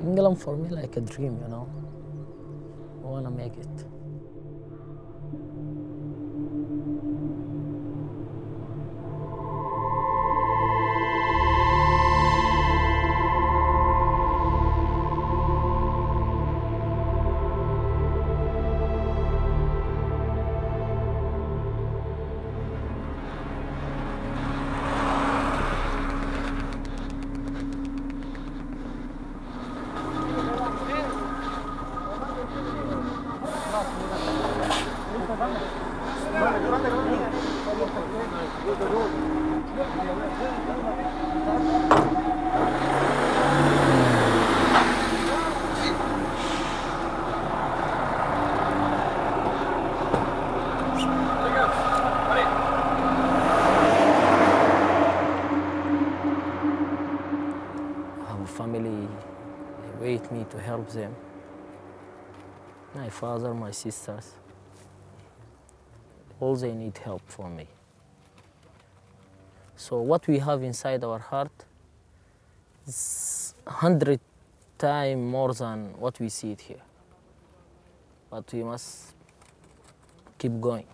England for me like a dream, you know. I wanna make it. Family wait me to help them. My father, my sisters, all they need help from me. So what we have inside our heart is hundred times more than what we see it here. But we must keep going.